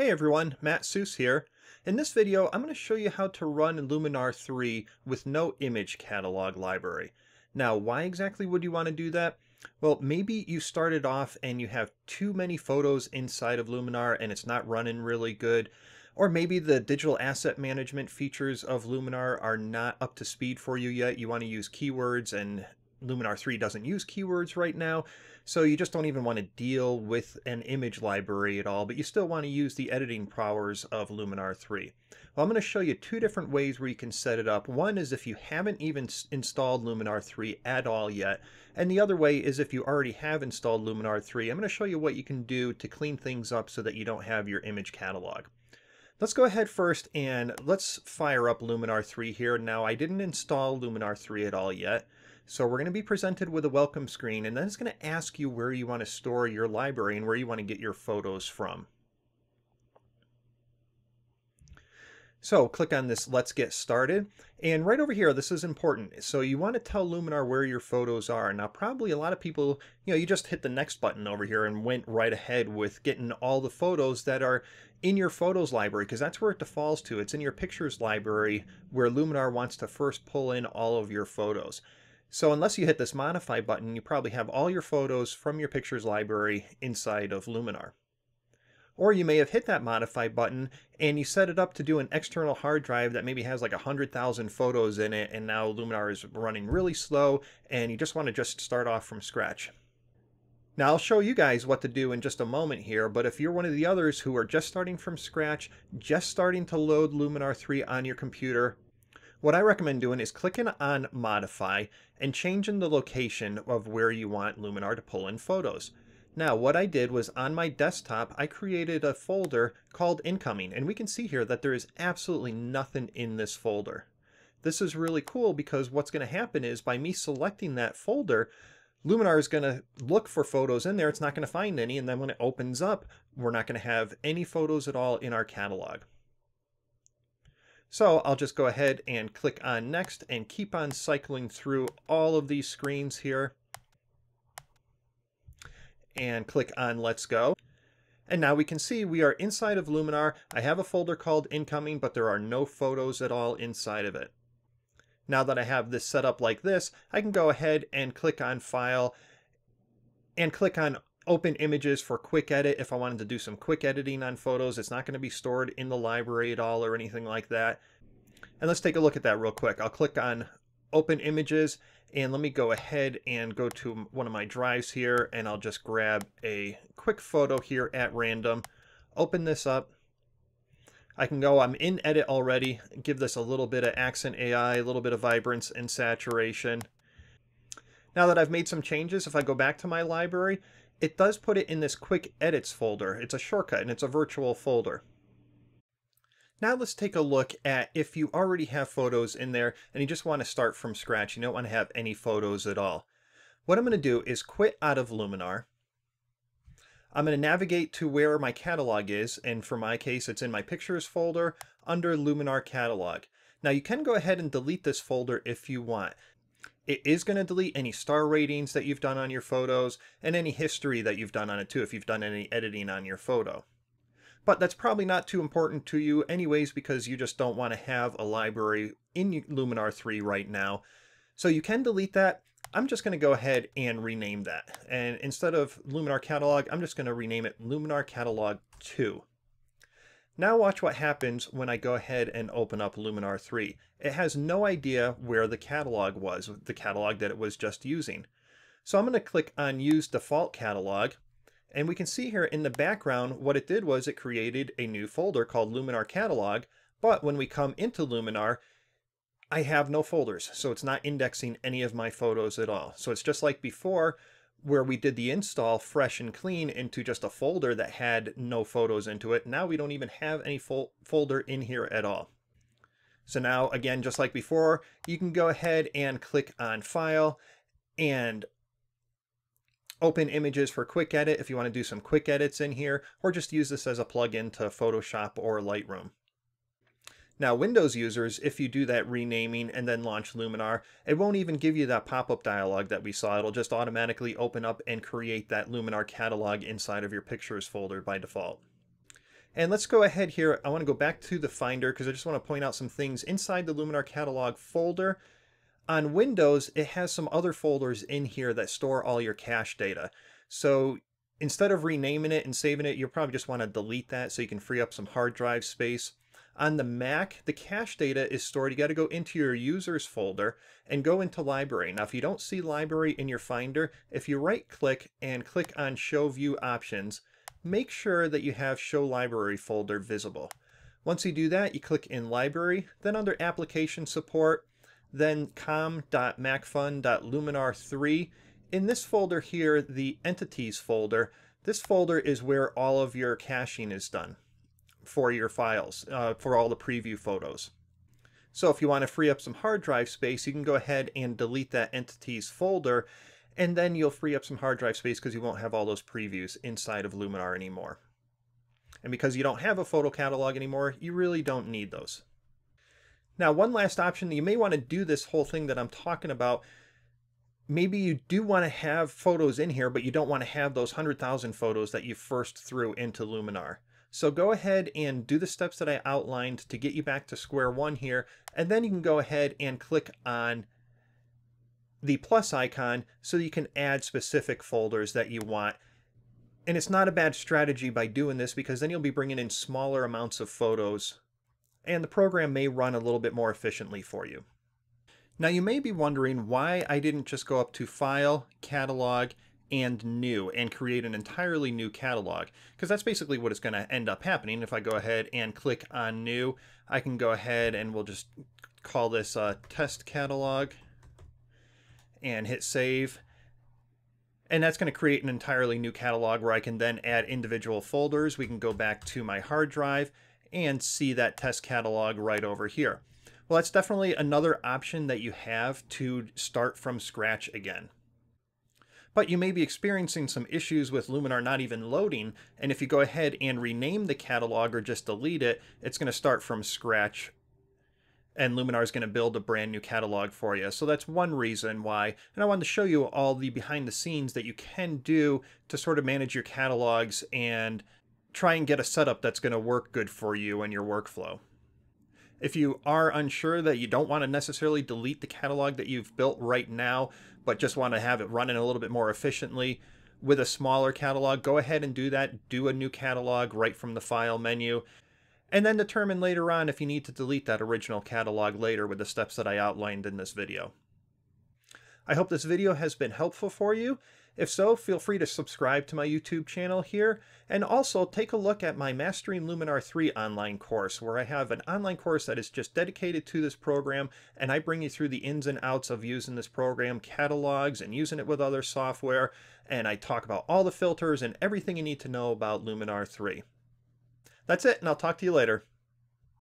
Hey everyone, Matt Suess here. In this video, I'm going to show you how to run Luminar 3 with no image catalog library. Now, why exactly would you want to do that? Well, maybe you started off and you have too many photos inside of Luminar and it's not running really good. Or maybe the digital asset management features of Luminar are not up to speed for you yet. You want to use keywords and Luminar 3 doesn't use keywords right now, so you just don't even want to deal with an image library at all, but you still want to use the editing powers of Luminar 3. Well, I'm going to show you two different ways where you can set it up. One is if you haven't even installed Luminar 3 at all yet, and the other way is if you already have installed Luminar 3. I'm going to show you what you can do to clean things up so that you don't have your image catalog. Let's go ahead first and let's fire up Luminar 3 here. Now, I didn't install Luminar 3 at all yet. So we're going to be presented with a welcome screen and then it's going to ask you where you want to store your library and where you want to get your photos from. So click on this Let's Get Started. And right over here, this is important. So you want to tell Luminar where your photos are. Now, probably a lot of people, you know, you just hit the next button over here and went right ahead with getting all the photos that are in your photos library because that's where it defaults to. It's in your pictures library where Luminar wants to first pull in all of your photos. So unless you hit this modify button, you probably have all your photos from your pictures library inside of Luminar. Or you may have hit that modify button and you set it up to do an external hard drive that maybe has like 100,000 photos in it and now Luminar is running really slow and you just want to just start off from scratch. Now I'll show you guys what to do in just a moment here, but if you're one of the others who are just starting from scratch, just starting to load Luminar 3 on your computer, what I recommend doing is clicking on Modify and changing the location of where you want Luminar to pull in photos. Now, what I did was on my desktop, I created a folder called Incoming, and we can see here that there is absolutely nothing in this folder. This is really cool because what's going to happen is by me selecting that folder, Luminar is going to look for photos in there. It's not going to find any, and then when it opens up, we're not going to have any photos at all in our catalog. So I'll just go ahead and click on next and keep on cycling through all of these screens here and click on let's go. And now we can see we are inside of Luminar. I have a folder called incoming, but there are no photos at all inside of it. Now that I have this set up like this, I can go ahead and click on file and click on open images for quick edit if I wanted to do some quick editing on photos. It's not going to be stored in the library at all or anything like that. And let's take a look at that real quick. I'll click on open images and let me go ahead and go to one of my drives here and I'll just grab a quick photo here at random. Open this up. I can go, I'm in edit already, give this a little bit of accent AI, a little bit of vibrance and saturation. Now that I've made some changes, if I go back to my library, it does put it in this quick edits folder. It's a shortcut and it's a virtual folder. Now let's take a look at if you already have photos in there and you just want to start from scratch. You don't want to have any photos at all. What I'm going to do is quit out of Luminar. I'm going to navigate to where my catalog is, and for my case, it's in my pictures folder under Luminar catalog. Now you can go ahead and delete this folder if you want. It is going to delete any star ratings that you've done on your photos and any history that you've done on it too if you've done any editing on your photo. But that's probably not too important to you anyways because you just don't want to have a library in Luminar 3 right now. So you can delete that. I'm just going to go ahead and rename that. And instead of Luminar Catalog, I'm just going to rename it Luminar Catalog 2. Now watch what happens when I go ahead and open up Luminar 3. It has no idea where the catalog was, the catalog that it was just using. So I'm going to click on Use Default Catalog, and we can see here in the background what it did was it created a new folder called Luminar Catalog, but when we come into Luminar, I have no folders, so it's not indexing any of my photos at all. So it's just like before, where we did the install fresh and clean into just a folder that had no photos into it. Now we don't even have any fol folder in here at all. So now again, just like before, you can go ahead and click on file and open images for quick edit if you want to do some quick edits in here, or just use this as a plugin to Photoshop or Lightroom. Now, Windows users, if you do that renaming and then launch Luminar, it won't even give you that pop-up dialog that we saw. It'll just automatically open up and create that Luminar catalog inside of your Pictures folder by default. And let's go ahead here. I want to go back to the Finder because I just want to point out some things inside the Luminar catalog folder. On Windows, it has some other folders in here that store all your cache data. So instead of renaming it and saving it, you'll probably just want to delete that so you can free up some hard drive space. On the Mac, the cache data is stored. You got to go into your users folder and go into library. Now, if you don't see library in your Finder, if you right click and click on show view options, make sure that you have show library folder visible. Once you do that, you click in library, then under application support, then com.macphun.luminar3. In this folder here, the entities folder, this folder is where all of your caching is done for your files, uh, for all the preview photos. So if you want to free up some hard drive space, you can go ahead and delete that entities folder, and then you'll free up some hard drive space because you won't have all those previews inside of Luminar anymore. And because you don't have a photo catalog anymore, you really don't need those. Now, one last option, you may want to do this whole thing that I'm talking about. Maybe you do want to have photos in here, but you don't want to have those 100,000 photos that you first threw into Luminar. So go ahead and do the steps that I outlined to get you back to square one here, and then you can go ahead and click on the plus icon so you can add specific folders that you want. And it's not a bad strategy by doing this because then you'll be bringing in smaller amounts of photos and the program may run a little bit more efficiently for you. Now you may be wondering why I didn't just go up to File, Catalog, and New and create an entirely new catalog because that's basically what is going to end up happening. If I go ahead and click on New, I can go ahead and we'll just call this a Test Catalog and hit Save. And that's going to create an entirely new catalog where I can then add individual folders. We can go back to my hard drive and see that test catalog right over here. Well, that's definitely another option that you have to start from scratch again. But you may be experiencing some issues with Luminar not even loading, and if you go ahead and rename the catalog or just delete it, it's going to start from scratch and Luminar is going to build a brand new catalog for you. So that's one reason why. And I wanted to show you all the behind the scenes that you can do to sort of manage your catalogs and try and get a setup that's going to work good for you and your workflow. If you are unsure that you don't want to necessarily delete the catalog that you've built right now, but just want to have it running a little bit more efficiently with a smaller catalog, go ahead and do that. Do a new catalog right from the file menu, and then determine later on if you need to delete that original catalog later with the steps that I outlined in this video. I hope this video has been helpful for you. If so, feel free to subscribe to my YouTube channel here, and also take a look at my Mastering Luminar 3 online course, where I have an online course that is just dedicated to this program, and I bring you through the ins and outs of using this program, catalogs, and using it with other software, and I talk about all the filters and everything you need to know about Luminar 3. That's it, and I'll talk to you later.